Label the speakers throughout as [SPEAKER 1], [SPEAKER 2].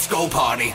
[SPEAKER 1] Let's go party.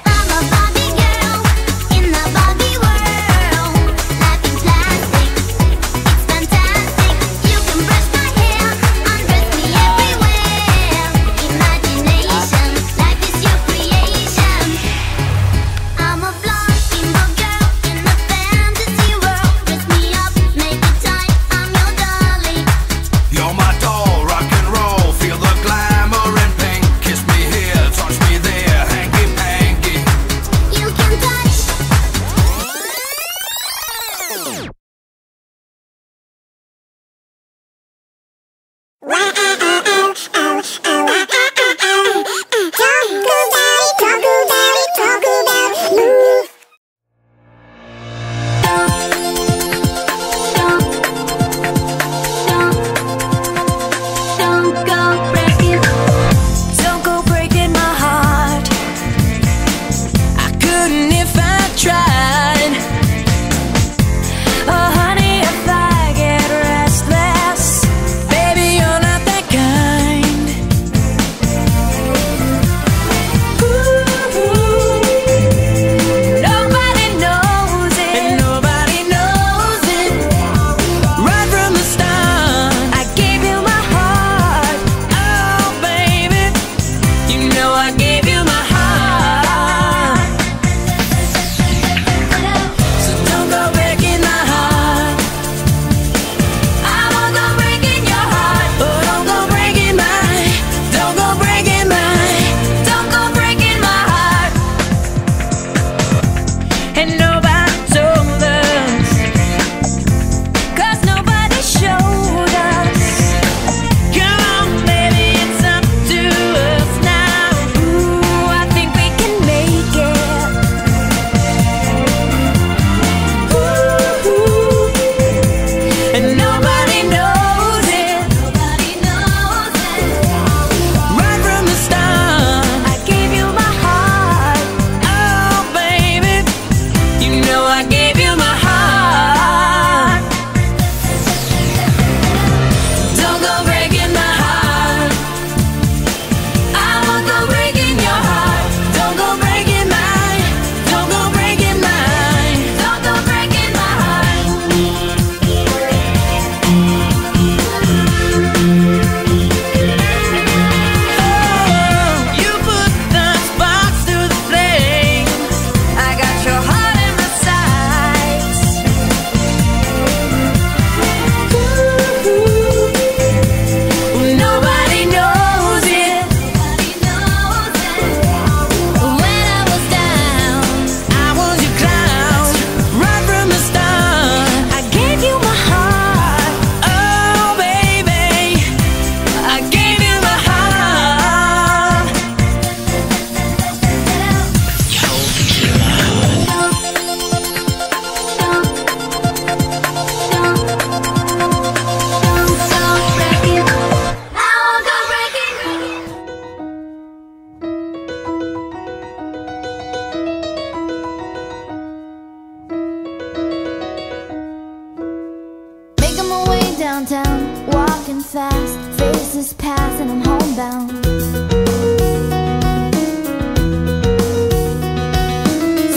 [SPEAKER 2] I'm walking fast Faces pass and I'm homebound.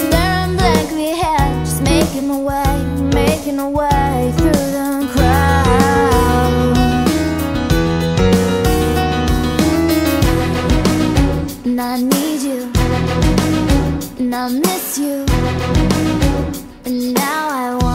[SPEAKER 2] Staring blankly ahead Just making my way, making my way Through the crowd. And I need you And I miss you And now I want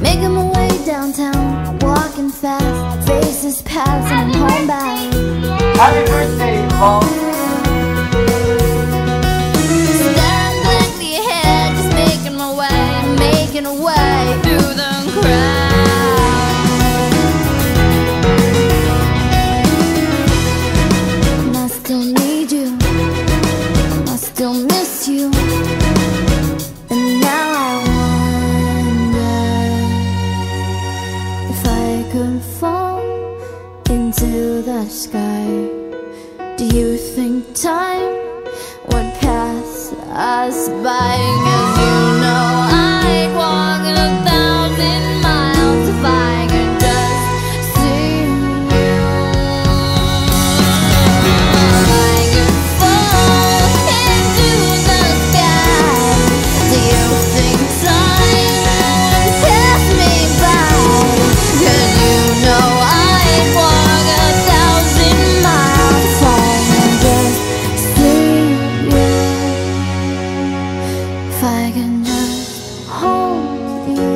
[SPEAKER 2] making my way downtown, walking fast, faces passing, I'm homebound.
[SPEAKER 3] Happy birthday,
[SPEAKER 2] Mom! could fall into the sky Do you think time would pass us by? I can just hold you